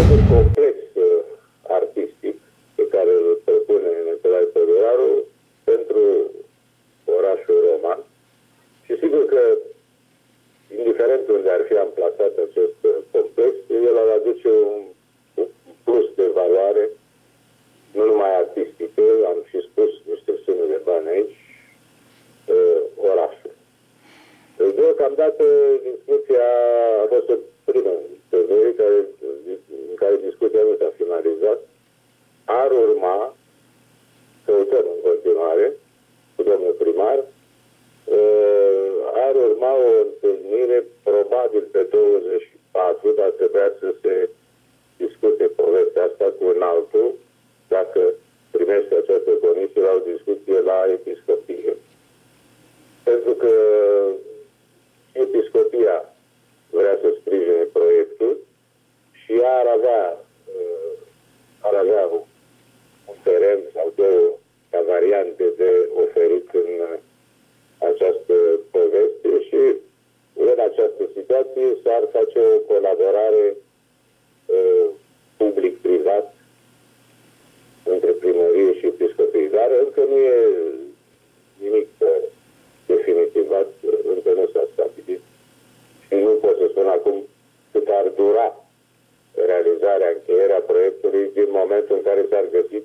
proiectul complex uh, artistic pe care îl propune Nicolae Tăduraru pentru orașul roman și sigur că indiferent unde ar fi amplasat acest uh, complex, el ar aduce un, un plus de valoare nu numai artistică, am și spus niște sume de bani aici, uh, orașul. Deocamdată discuția episcopie. Pentru că episcopia vrea să sprijine proiectul și ea ar avea, uh, ar avea un, un teren sau două ca variante de oferit în uh, această poveste și în această situație s-ar face o colaborare uh, public-privat între primărie și episcopie. Dar încă nu e nimic uh, definitivat, încă nu s-a stabilit. Și nu pot să spun acum cât ar dura realizarea, încheierea proiectului din momentul în care s-ar găsi,